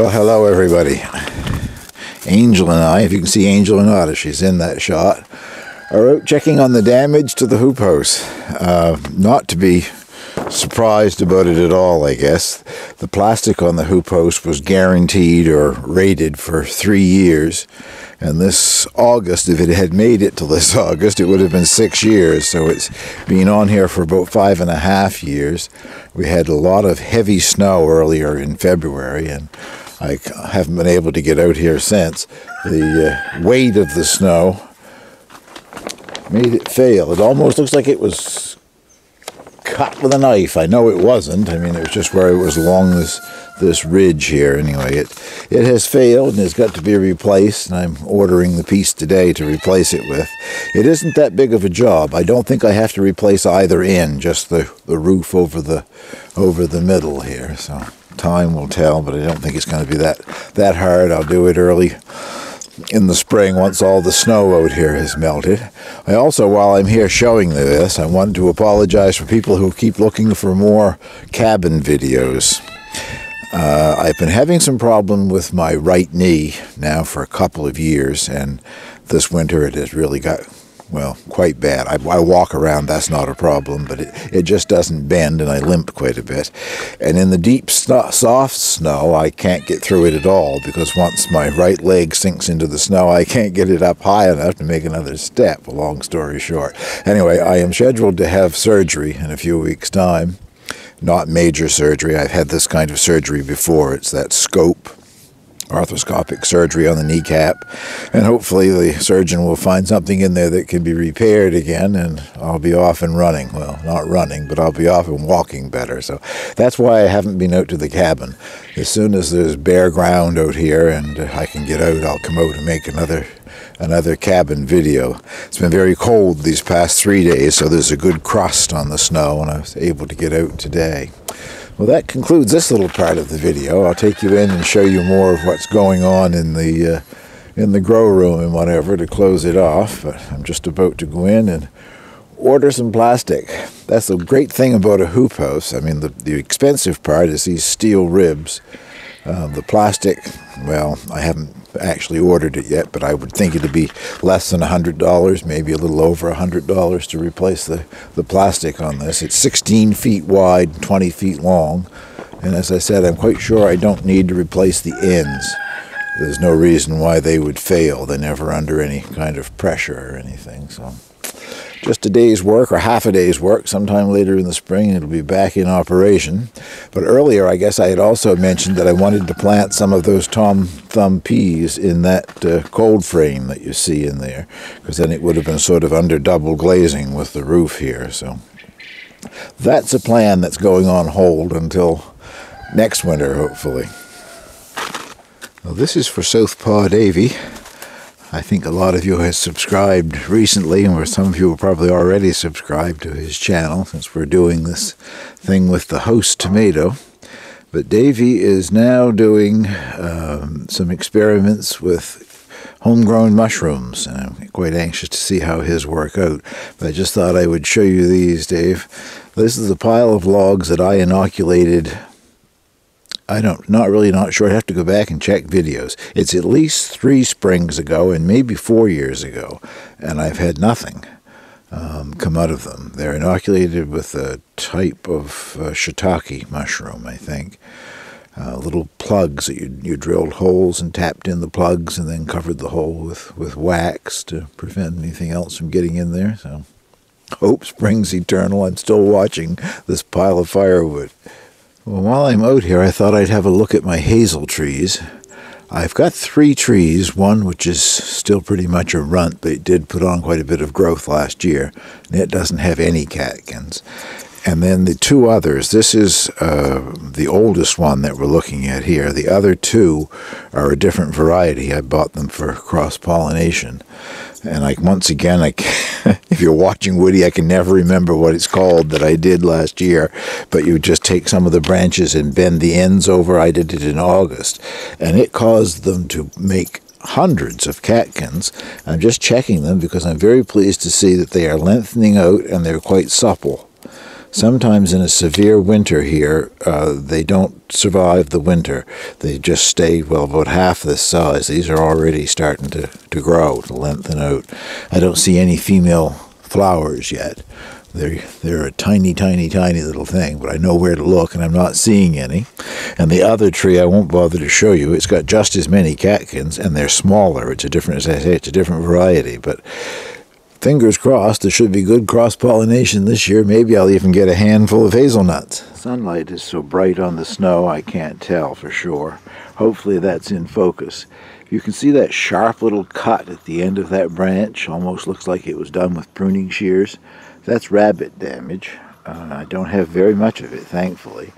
Well, hello everybody. Angel and I, if you can see Angel and Otta, she's in that shot, are out checking on the damage to the hoop house. Uh, not to be surprised about it at all, I guess. The plastic on the hoop house was guaranteed or rated for three years. And this August, if it had made it to this August, it would have been six years. So it's been on here for about five and a half years. We had a lot of heavy snow earlier in February, and I haven't been able to get out here since. The uh, weight of the snow made it fail. It almost looks like it was cut with a knife. I know it wasn't. I mean, it was just where it was along this this ridge here. Anyway, it it has failed and has got to be replaced. And I'm ordering the piece today to replace it with. It isn't that big of a job. I don't think I have to replace either end, just the the roof over the over the middle here. So time will tell, but I don't think it's going to be that that hard. I'll do it early in the spring once all the snow out here has melted. I also, while I'm here showing this, I want to apologize for people who keep looking for more cabin videos. Uh, I've been having some problem with my right knee now for a couple of years, and this winter it has really got well, quite bad. I, I, walk around, that's not a problem, but it, it just doesn't bend and I limp quite a bit. And in the deep, soft snow, I can't get through it at all because once my right leg sinks into the snow, I can't get it up high enough to make another step, long story short. Anyway, I am scheduled to have surgery in a few weeks' time. Not major surgery. I've had this kind of surgery before. It's that scope arthroscopic surgery on the kneecap, and hopefully the surgeon will find something in there that can be repaired again, and I'll be off and running. Well, not running, but I'll be off and walking better. So that's why I haven't been out to the cabin. As soon as there's bare ground out here and I can get out, I'll come out and make another another cabin video. It's been very cold these past three days, so there's a good crust on the snow, and I was able to get out today. Well, that concludes this little part of the video. I'll take you in and show you more of what's going on in the uh, in the grow room and whatever to close it off. But I'm just about to go in and order some plastic. That's the great thing about a hoop house. I mean, the, the expensive part is these steel ribs. Uh, the plastic, well, I haven't actually ordered it yet, but I would think it'd be less than $100, maybe a little over $100 to replace the, the plastic on this. It's 16 feet wide, 20 feet long, and as I said, I'm quite sure I don't need to replace the ends. There's no reason why they would fail. They're never under any kind of pressure or anything, so just a day's work or half a day's work. Sometime later in the spring, it'll be back in operation. But earlier, I guess I had also mentioned that I wanted to plant some of those Tom Thumb peas in that uh, cold frame that you see in there, because then it would have been sort of under double glazing with the roof here. So that's a plan that's going on hold until next winter, hopefully. Well, this is for Southpaw Davy. I think a lot of you have subscribed recently, or some of you are probably already subscribed to his channel since we're doing this thing with the host tomato. But Davey is now doing um, some experiments with homegrown mushrooms, and I'm quite anxious to see how his work out. But I just thought I would show you these, Dave. This is a pile of logs that I inoculated I don't, not really not sure. I'd have to go back and check videos. It's at least three springs ago and maybe four years ago, and I've had nothing um, come out of them. They're inoculated with a type of uh, shiitake mushroom, I think. Uh, little plugs that you, you drilled holes and tapped in the plugs and then covered the hole with, with wax to prevent anything else from getting in there. So, hope springs eternal. I'm still watching this pile of firewood. Well, while I'm out here, I thought I'd have a look at my hazel trees. I've got three trees, one which is still pretty much a runt, but it did put on quite a bit of growth last year, and it doesn't have any catkins. And then the two others, this is uh, the oldest one that we're looking at here. The other two are a different variety. I bought them for cross pollination. And like once again, like if you're watching Woody, I can never remember what it's called that I did last year. But you just take some of the branches and bend the ends over. I did it in August, and it caused them to make hundreds of catkins. I'm just checking them because I'm very pleased to see that they are lengthening out and they're quite supple. Sometimes in a severe winter here, uh, they don't survive the winter. They just stay, well, about half this size. These are already starting to, to grow, to lengthen out. I don't see any female flowers yet. They're, they're a tiny, tiny, tiny little thing, but I know where to look, and I'm not seeing any. And the other tree I won't bother to show you. It's got just as many catkins, and they're smaller. It's a different, as I say, it's a different variety, but fingers crossed, there should be good cross pollination this year. Maybe I'll even get a handful of hazelnuts. Sunlight is so bright on the snow, I can't tell for sure. Hopefully, that's in focus. You can see that sharp little cut at the end of that branch, almost looks like it was done with pruning shears. That's rabbit damage. Uh, I don't have very much of it, thankfully.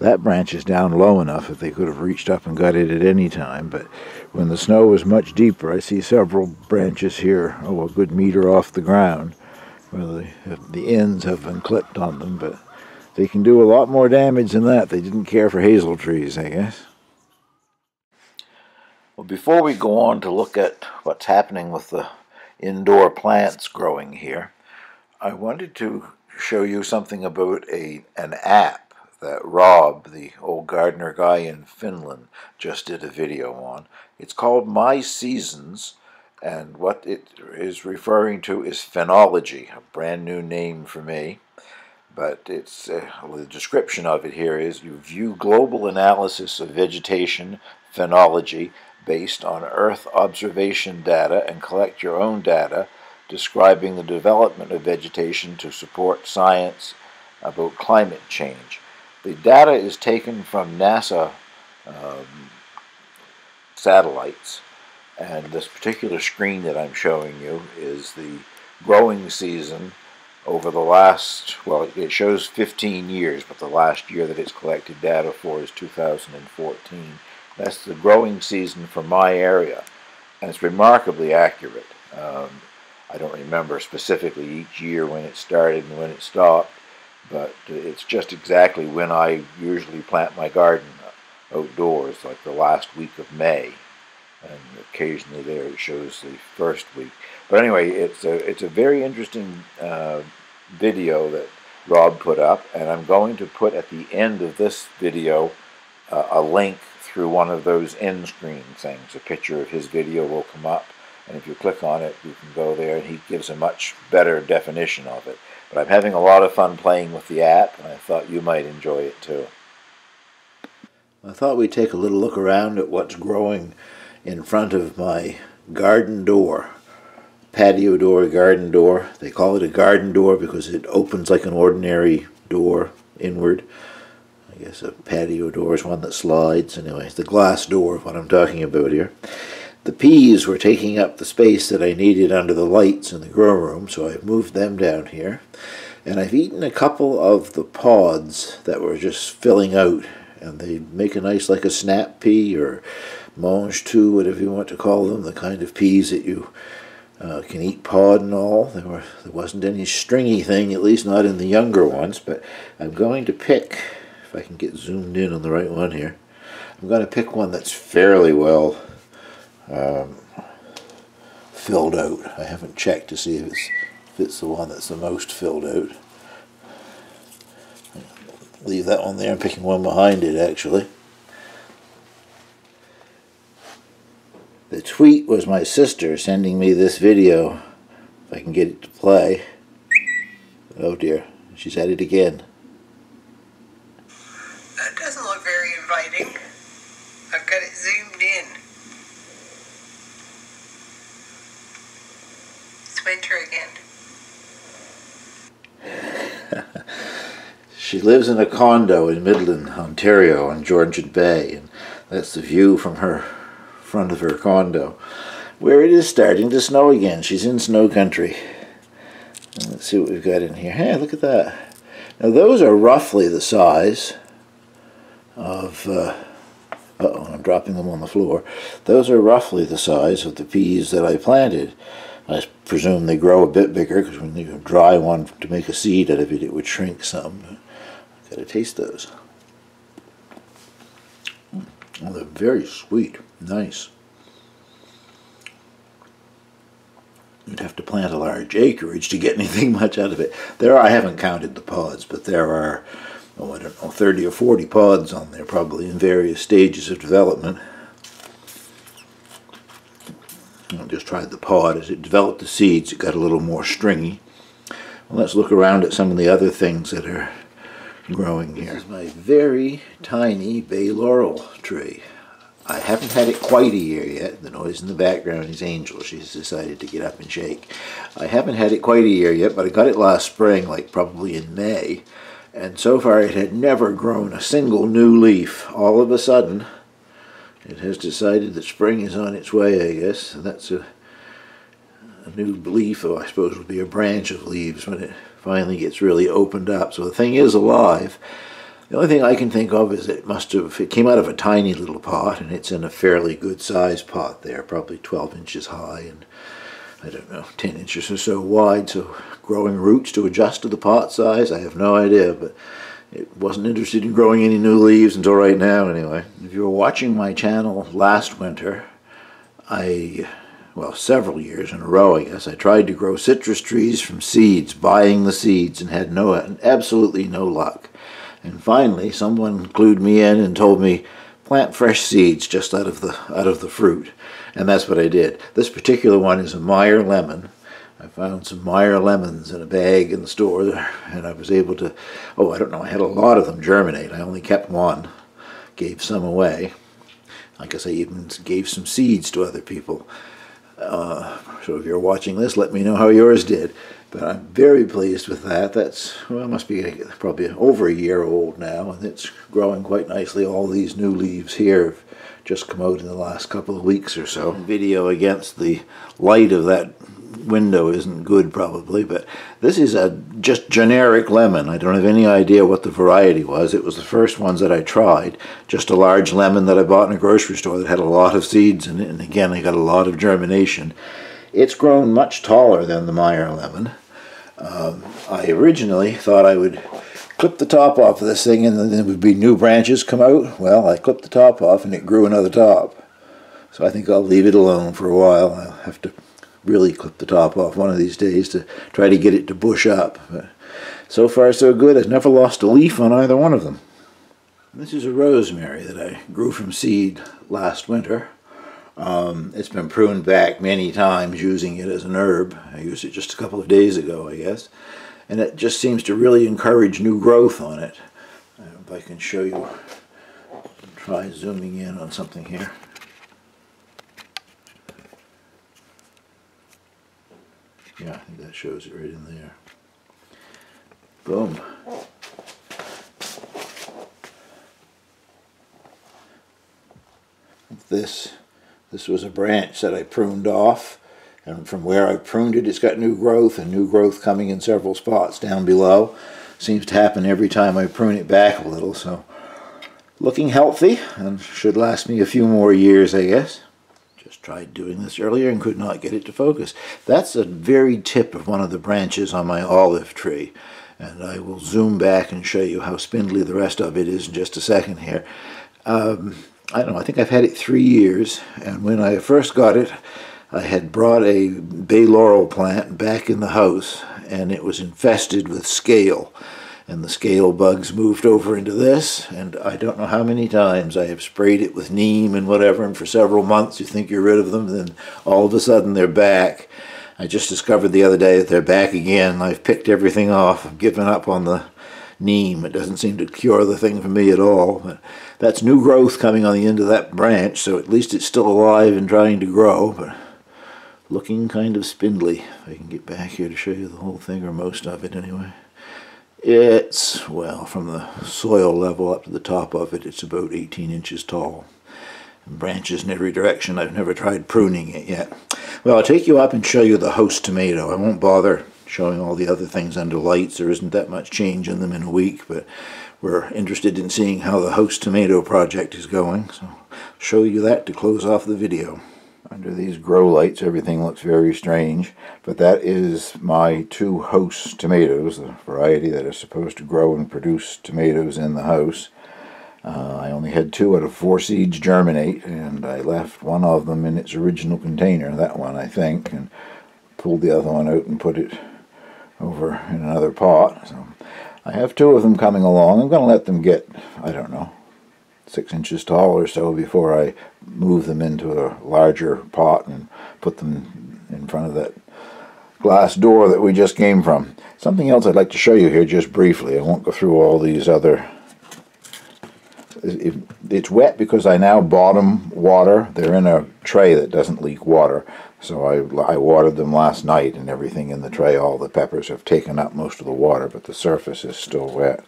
That branch is down low enough that they could have reached up and got it at any time, but when the snow was much deeper, I see several branches here, oh, a good meter off the ground, where the, the ends have been clipped on them, but they can do a lot more damage than that. They didn't care for hazel trees, I guess. Well, before we go on to look at what's happening with the indoor plants growing here, I wanted to show you something about a an app that Rob, the old gardener guy in Finland, just did a video on. It's called My Seasons, and what it is referring to is phenology, a brand new name for me. But it's uh, the description of it here is you view global analysis of vegetation, phenology, based on Earth observation data and collect your own data describing the development of vegetation to support science about climate change. The data is taken from NASA um, satellites, and this particular screen that I'm showing you is the growing season over the last, well, it shows 15 years, but the last year that it's collected data for is 2014. That's the growing season for my area, and it's remarkably accurate. Um, I don't remember specifically each year when it started and when it stopped, but it's just exactly when I usually plant my garden outdoors, like the last week of May. And occasionally there it shows the first week. But anyway, it's a, it's a very interesting uh, video that Rob put up, and I'm going to put at the end of this video uh, a link through one of those end screen things. A picture of his video will come up and if you click on it, you can go there, and he gives a much better definition of it. But I'm having a lot of fun playing with the app, and I thought you might enjoy it too. I thought we'd take a little look around at what's growing in front of my garden door. Patio door, garden door. They call it a garden door because it opens like an ordinary door inward. I guess a patio door is one that slides. Anyway, the glass door, is what I'm talking about here. The peas were taking up the space that I needed under the lights in the grow room, so I've moved them down here. And I've eaten a couple of the pods that were just filling out, and they make a nice, like a snap pea or mange tout, whatever you want to call them, the kind of peas that you uh, can eat pod and all. There, were, there wasn't any stringy thing, at least not in the younger ones, but I'm going to pick, if I can get zoomed in on the right one here, I'm going to pick one that's fairly well um, filled out. I haven't checked to see if it's, if it's the one that's the most filled out. Leave that one there. I'm picking one behind it actually. The tweet was my sister sending me this video. If I can get it to play. Oh dear, she's at it again. That doesn't look very inviting. I've got it zoomed in. winter again. she lives in a condo in Midland, Ontario, on Georgian Bay, and that's the view from her front of her condo, where it is starting to snow again. She's in snow country. Let's see what we've got in here. Hey, look at that. Now those are roughly the size of. Uh, uh oh, I'm dropping them on the floor. Those are roughly the size of the peas that I planted. I presume they grow a bit bigger because when you dry one to make a seed out of it, it would shrink some. Got to taste those. Oh, they're very sweet, nice. You'd have to plant a large acreage to get anything much out of it. There are, I haven't counted the pods, but there are, oh, I don't know, 30 or 40 pods on there, probably in various stages of development. I just tried the pod. As it developed the seeds, it got a little more stringy. Well, let's look around at some of the other things that are growing here. This is my very tiny bay laurel tree. I haven't had it quite a year yet. The noise in the background is Angel. She's decided to get up and shake. I haven't had it quite a year yet, but I got it last spring, like probably in May. And so far it had never grown a single new leaf. All of a sudden, it has decided that spring is on its way, I guess. And that's a, a new leaf, or I suppose would be a branch of leaves when it finally gets really opened up. So the thing is alive. The only thing I can think of is it must have, it came out of a tiny little pot and it's in a fairly good sized pot there, probably 12 inches high and I don't know, 10 inches or so wide. So growing roots to adjust to the pot size, I have no idea, but it wasn't interested in growing any new leaves until right now anyway. If you were watching my channel last winter, I, well, several years in a row, I guess, I tried to grow citrus trees from seeds, buying the seeds, and had no, absolutely no luck. And finally, someone clued me in and told me, plant fresh seeds just out of the out of the fruit. And that's what I did. This particular one is a Meyer lemon. I found some Meyer lemons in a bag in the store, and I was able to, oh, I don't know, I had a lot of them germinate. I only kept one, gave some away. I guess I even gave some seeds to other people. Uh, so if you're watching this, let me know how yours did. But I'm very pleased with that. That's, well, it must be probably over a year old now, and it's growing quite nicely. All these new leaves here have just come out in the last couple of weeks or so. Video against the light of that window isn't good probably, but this is a just generic lemon. I don't have any idea what the variety was. It was the first ones that I tried. Just a large lemon that I bought in a grocery store that had a lot of seeds in it, and again, I got a lot of germination. It's grown much taller than the Meyer lemon. Um, I originally thought I would clip the top off of this thing and then there would be new branches come out. Well, I clipped the top off and it grew another top. So I think I'll leave it alone for a while. I'll have to really clip the top off one of these days to try to get it to bush up. So far so good. I've never lost a leaf on either one of them. This is a rosemary that I grew from seed last winter. Um, it's been pruned back many times using it as an herb. I used it just a couple of days ago, I guess. And it just seems to really encourage new growth on it. if I can show you, try zooming in on something here. Yeah, I think that shows it right in there. Boom. This this was a branch that I pruned off, and from where I pruned it, it's got new growth, and new growth coming in several spots down below. Seems to happen every time I prune it back a little, so looking healthy, and should last me a few more years, I guess. Just tried doing this earlier and could not get it to focus. That's the very tip of one of the branches on my olive tree. And I will zoom back and show you how spindly the rest of it is in just a second here. Um, I don't know, I think I've had it three years, and when I first got it, I had brought a bay laurel plant back in the house, and it was infested with scale. And the scale bugs moved over into this, and I don't know how many times I have sprayed it with neem and whatever, and for several months you think you're rid of them, and then all of a sudden they're back. I just discovered the other day that they're back again. I've picked everything off. I've given up on the neem. It doesn't seem to cure the thing for me at all. But that's new growth coming on the end of that branch, so at least it's still alive and trying to grow, but looking kind of spindly. If I can get back here to show you the whole thing, or most of it anyway. It's, well, from the soil level up to the top of it, it's about 18 inches tall. And branches in every direction. I've never tried pruning it yet. Well, I'll take you up and show you the host tomato. I won't bother showing all the other things under lights. There isn't that much change in them in a week, but we're interested in seeing how the host tomato project is going. So I'll show you that to close off the video. Under these grow lights everything looks very strange, but that is my two host tomatoes, the variety that is supposed to grow and produce tomatoes in the house. Uh, I only had two out of four seeds germinate, and I left one of them in its original container, that one I think, and pulled the other one out and put it over in another pot. So I have two of them coming along. I'm going to let them get, I don't know, six inches tall or so before I move them into a larger pot and put them in front of that glass door that we just came from. Something else I'd like to show you here just briefly. I won't go through all these other it's wet because I now bottom water. They're in a tray that doesn't leak water. So I, I watered them last night and everything in the tray, all the peppers have taken up most of the water, but the surface is still wet.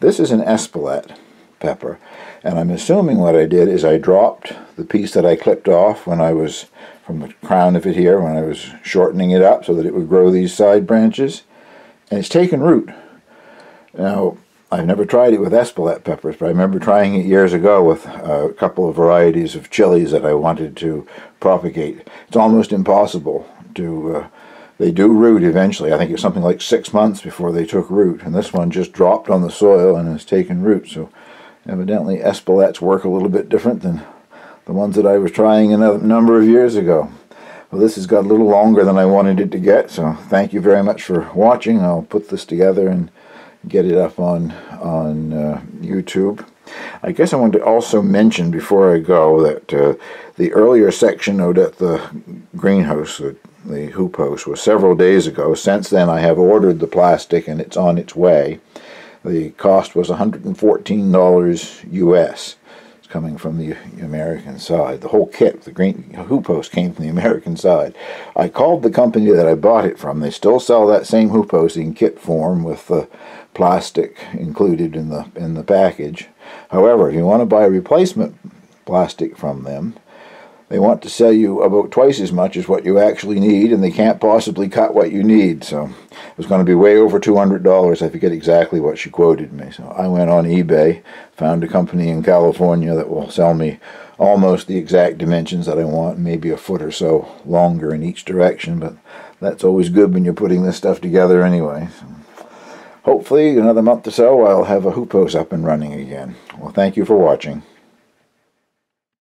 This is an Espelette pepper, and I'm assuming what I did is I dropped the piece that I clipped off when I was, from the crown of it here, when I was shortening it up so that it would grow these side branches, and it's taken root. Now, I've never tried it with Espelette peppers, but I remember trying it years ago with a couple of varieties of chilies that I wanted to propagate. It's almost impossible to. Uh, they do root eventually. I think it's something like six months before they took root, and this one just dropped on the soil and has taken root. So, evidently, Espelettes work a little bit different than the ones that I was trying a number of years ago. Well, this has got a little longer than I wanted it to get, so thank you very much for watching. I'll put this together and get it up on on uh, YouTube. I guess I want to also mention before I go that uh, the earlier section out at the greenhouse, the, the hoop house, was several days ago. Since then, I have ordered the plastic and it's on its way. The cost was $114 US. It's coming from the American side. The whole kit, the green hoop house, came from the American side. I called the company that I bought it from. They still sell that same hoop house in kit form with the plastic included in the in the package. However, if you want to buy replacement plastic from them, they want to sell you about twice as much as what you actually need, and they can't possibly cut what you need. So it was going to be way over $200. I forget exactly what she quoted me. So I went on eBay, found a company in California that will sell me almost the exact dimensions that I want, maybe a foot or so longer in each direction, but that's always good when you're putting this stuff together anyway. So hopefully another month or so I'll have a hoop house up and running again. Well, thank you for watching.